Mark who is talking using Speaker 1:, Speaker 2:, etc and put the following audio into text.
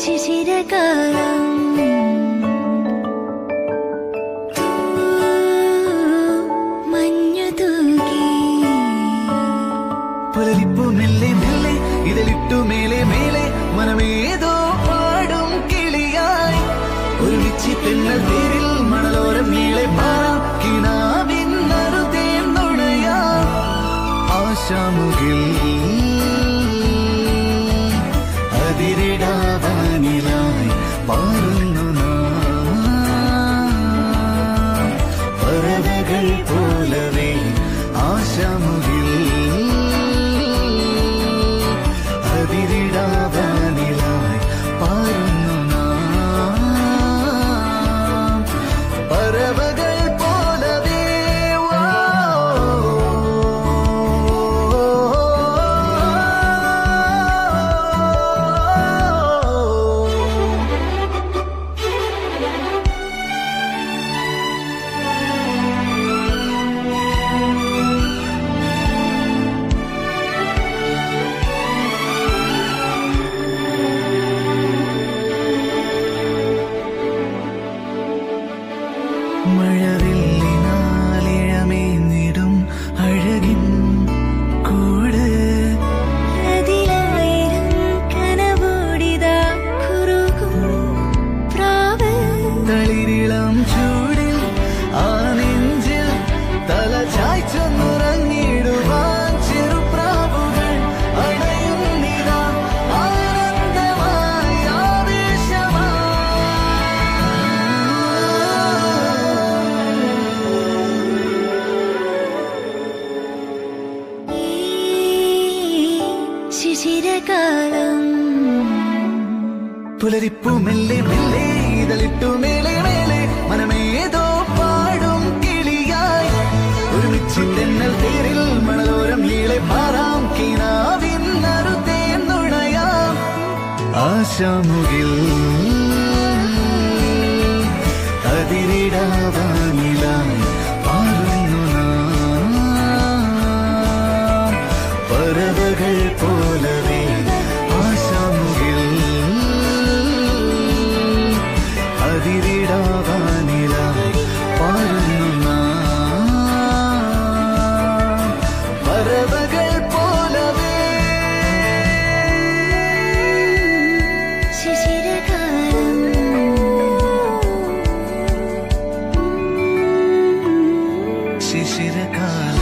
Speaker 1: ശിശിരകാലം
Speaker 2: മെല്ലെ മെല്ലെ മനമേതോ പാടും കിളിയായി ഒരുമിച്ച് തെന്ന
Speaker 1: പേരിൽ ശിശിരകാലം
Speaker 2: പുലരിപ്പു മെല്ലെ മെല്ലെ ഇതളിട്ടു മേലെ മേലെ. മനമേതോ പാടും കിളിയായി. ഒരുമിച്ച് തെന്നൽ തേരിൽ മണലോരം ഈളെ പാറാം. കിനാവിൻ നറുതേൻ നുണയാം. ആശാമുകിൽ അതിരിടാവാനിലായി ശിശിരകാലം